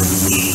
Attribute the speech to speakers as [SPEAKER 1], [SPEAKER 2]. [SPEAKER 1] Yeah.